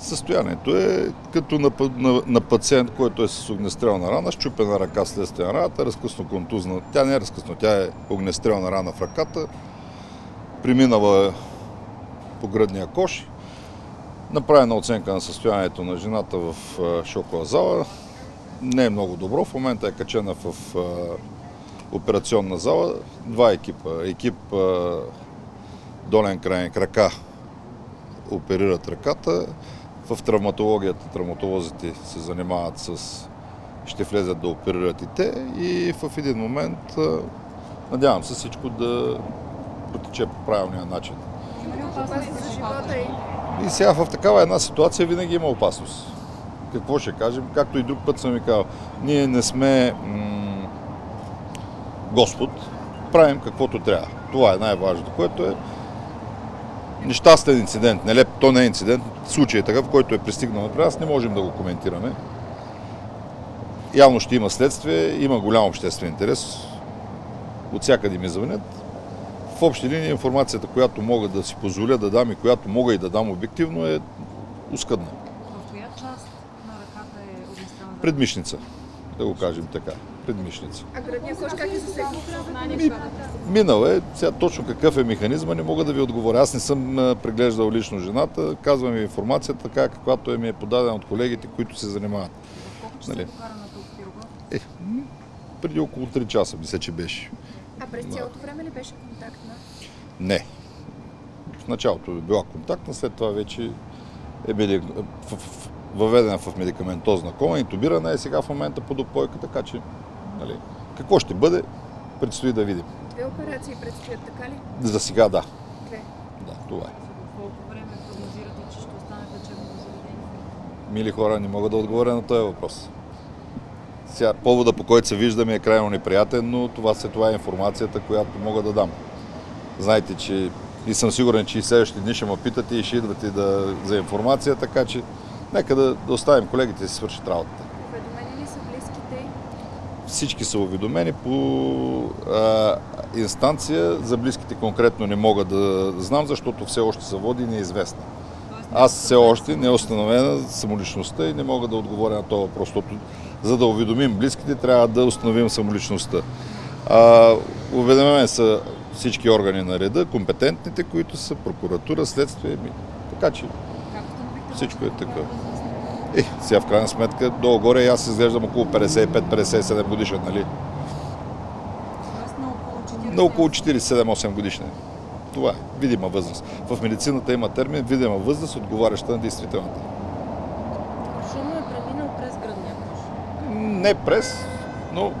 Състоянието е като на, на, на пациент, който е с огнестрелна рана, щупена ръка следствие на раната, разкъсно контузна. Тя не е разкъсно, тя е огнестрелна рана в ръката. Преминала по гръдния кош. Направена оценка на състоянието на жената в шокова зала. Не е много добро. В момента е качена в операционна зала. Два екипа. Екип долен крайен крака оперират ръката. В травматологията травматолозите се занимават с... ще влезат да оперират и те и в един момент надявам се всичко да протече по правилния начин. И сега в такава една ситуация винаги има опасност. Какво ще кажем? Както и друг път съм ви казал, ние не сме м- Господ, правим каквото трябва. Това е най-важното, което е нещастен инцидент, нелеп, то не е инцидент, случай е такъв, който е пристигнал на нас, не можем да го коментираме. Явно ще има следствие, има голям обществен интерес. От всякъде ми звънят. В общи линии информацията, която мога да си позволя да дам и която мога и да дам обективно е ускъдна. В коя част на ръката е огнестрелна? Предмишница, да го кажем така. Предмишница. А гръдния кош как е засегнат? Ми, минал е. Сега точно какъв е механизма, не мога да ви отговоря. Аз не съм преглеждал лично жената. Казвам ви информацията така, каквато е ми е подадена от колегите, които се занимават. Колко Нали? е? Е, преди около 3 часа, мисля, че беше. А през цялото време ли беше контактна? Не. В началото е била контактна, след това вече е били, в, в, въведена в медикаментозна кома, интубирана е сега в момента под опойка, така че нали, какво ще бъде, предстои да видим. Две операции предстоят, така ли? За сега да. Две. Да, това е. Колко време прогнозирате, че ще остане в лечебното заведение? Мили хора, не мога да отговоря на този въпрос. Сега, повода по който се виждаме е крайно неприятен, но това, се, това е информацията, която мога да дам. Знаете, че и съм сигурен, че и следващите дни ще ме питате и ще идвате да, за информация, така че нека да, да оставим колегите да си свършат работата. Уведомени ли са близките? Всички са уведомени по а, инстанция, за близките конкретно не мога да знам, защото все още се води неизвестна. Тоест, Аз все още не е установена самоличността и не мога да отговоря на този въпрос, защото за да уведомим близките, трябва да установим самоличността. А, уведомени са всички органи на реда, компетентните, които са прокуратура, следствие. Така че всичко е така. е, сега в крайна сметка, долу-горе и аз изглеждам около 55-57 годишен, нали? На около 40 На около 47-8 годишни. Това е видима възраст. В медицината има термин видима възраст, отговаряща на действителната. Куршума е преминал през гръдния кош. Не през, но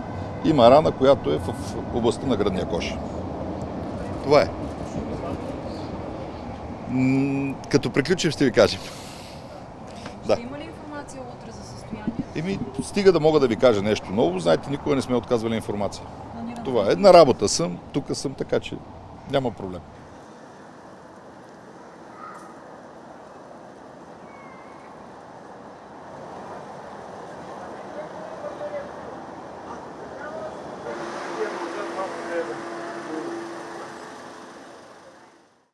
има рана, която е в областта на гръдния кош. Това е. Като приключим ще ви кажем. Да. Има ли информация утре за състоянието? Еми, стига да мога да ви кажа нещо ново. Знаете, никога не сме отказвали информация. Това е. На работа съм, тук съм, така че няма проблем.